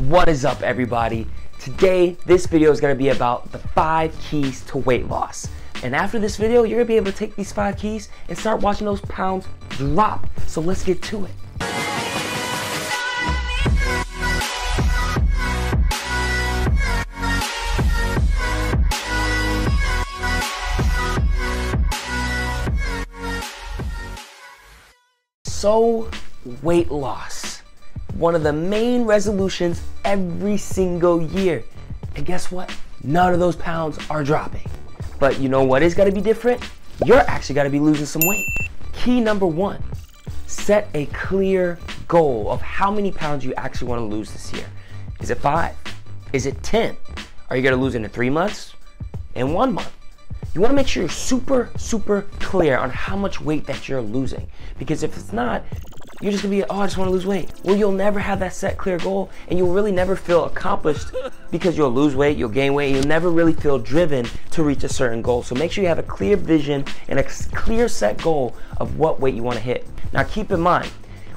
What is up everybody? Today, this video is gonna be about the five keys to weight loss. And after this video, you're gonna be able to take these five keys and start watching those pounds drop. So let's get to it. So, weight loss. One of the main resolutions every single year. And guess what? None of those pounds are dropping. But you know what is gonna be different? You're actually gonna be losing some weight. Key number one, set a clear goal of how many pounds you actually wanna lose this year. Is it five? Is it 10? Are you gonna lose it in three months? In one month? You wanna make sure you're super, super clear on how much weight that you're losing. Because if it's not, you're just gonna be, oh, I just wanna lose weight. Well, you'll never have that set clear goal and you'll really never feel accomplished because you'll lose weight, you'll gain weight, you'll never really feel driven to reach a certain goal. So make sure you have a clear vision and a clear set goal of what weight you wanna hit. Now keep in mind,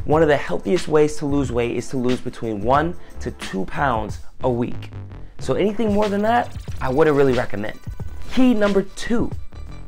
one of the healthiest ways to lose weight is to lose between one to two pounds a week. So anything more than that, I wouldn't really recommend. Key number two,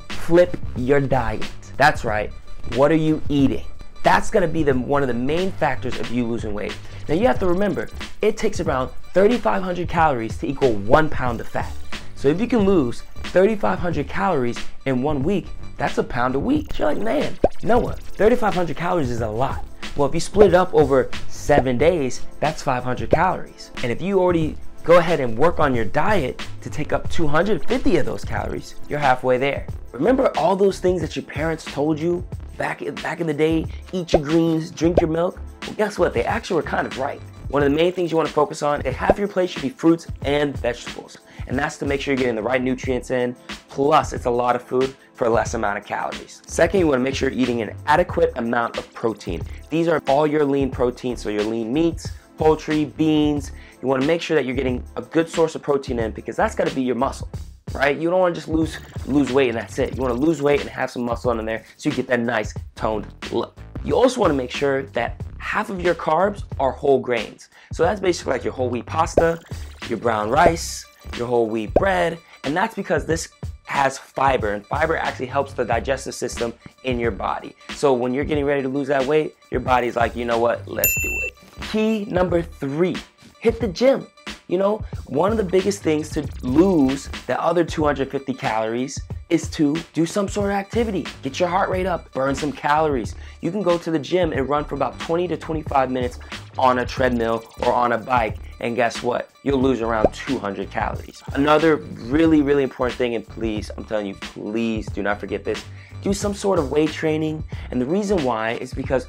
flip your diet. That's right. What are you eating? That's gonna be the, one of the main factors of you losing weight. Now you have to remember, it takes around 3,500 calories to equal one pound of fat. So if you can lose 3,500 calories in one week, that's a pound a week. You're like, man, Noah, 3,500 calories is a lot. Well, if you split it up over seven days, that's 500 calories. And if you already go ahead and work on your diet to take up 250 of those calories, you're halfway there. Remember all those things that your parents told you back, back in the day? Eat your greens, drink your milk? Well, guess what? They actually were kind of right. One of the main things you want to focus on is half your plate should be fruits and vegetables. And that's to make sure you're getting the right nutrients in. Plus, it's a lot of food for less amount of calories. Second, you want to make sure you're eating an adequate amount of protein. These are all your lean proteins, so your lean meats, poultry, beans. You want to make sure that you're getting a good source of protein in because that's got to be your muscle right? You don't want to just lose lose weight and that's it. You want to lose weight and have some muscle on in there so you get that nice toned look. You also want to make sure that half of your carbs are whole grains. So that's basically like your whole wheat pasta, your brown rice, your whole wheat bread, and that's because this has fiber and fiber actually helps the digestive system in your body. So when you're getting ready to lose that weight, your body's like, you know what, let's do it. Key number three, hit the gym. You know, one of the biggest things to lose the other 250 calories is to do some sort of activity. Get your heart rate up, burn some calories. You can go to the gym and run for about 20 to 25 minutes on a treadmill or on a bike, and guess what? You'll lose around 200 calories. Another really, really important thing, and please, I'm telling you, please do not forget this do some sort of weight training. And the reason why is because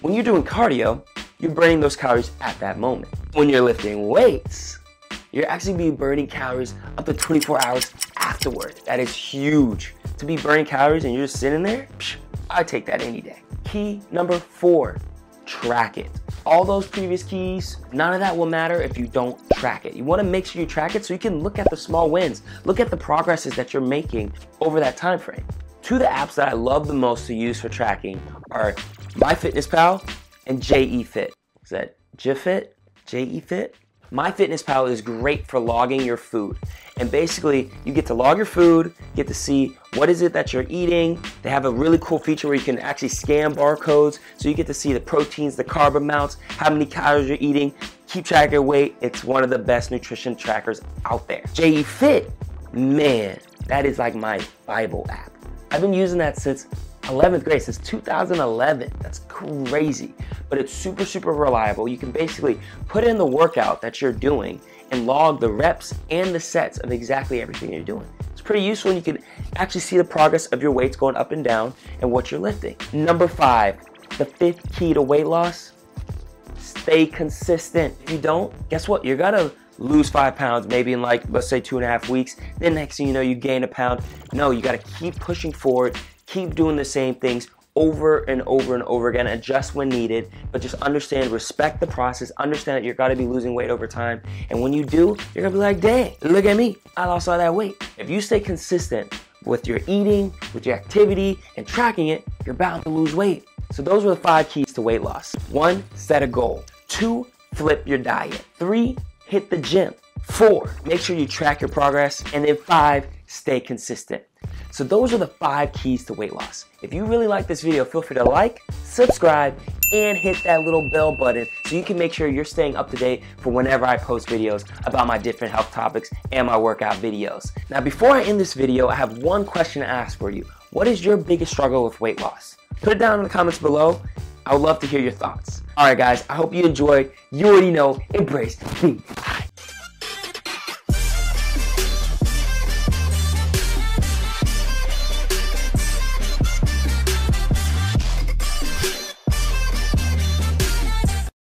when you're doing cardio, you're burning those calories at that moment. When you're lifting weights, you're actually be burning calories up to 24 hours afterward. That is huge. To be burning calories and you're just sitting there, psh, I take that any day. Key number four, track it. All those previous keys, none of that will matter if you don't track it. You wanna make sure you track it so you can look at the small wins, look at the progresses that you're making over that time frame. Two of the apps that I love the most to use for tracking are MyFitnessPal and JEFit. Is that JFit? JEFit? MyFitnessPal is great for logging your food. And basically, you get to log your food, get to see what is it that you're eating. They have a really cool feature where you can actually scan barcodes. So you get to see the proteins, the carb amounts, how many calories you're eating, keep track of your weight. It's one of the best nutrition trackers out there. JEFit, man, that is like my Bible app. I've been using that since 11th grade, since 2011. That's crazy. But it's super, super reliable. You can basically put in the workout that you're doing and log the reps and the sets of exactly everything you're doing. It's pretty useful and you can actually see the progress of your weights going up and down and what you're lifting. Number five, the fifth key to weight loss, stay consistent. If you don't, guess what? You're gonna lose five pounds maybe in like let's say two and a half weeks then next thing you know you gain a pound no you got to keep pushing forward keep doing the same things over and over and over again, adjust when needed, but just understand, respect the process, understand that you're gonna be losing weight over time. And when you do, you're gonna be like, dang, look at me, I lost all that weight. If you stay consistent with your eating, with your activity, and tracking it, you're bound to lose weight. So those were the five keys to weight loss. One, set a goal. Two, flip your diet. Three, hit the gym. Four, make sure you track your progress. And then five, stay consistent. So those are the five keys to weight loss. If you really like this video, feel free to like, subscribe, and hit that little bell button so you can make sure you're staying up to date for whenever I post videos about my different health topics and my workout videos. Now, before I end this video, I have one question to ask for you. What is your biggest struggle with weight loss? Put it down in the comments below. I would love to hear your thoughts. All right, guys, I hope you enjoyed. You already know, embrace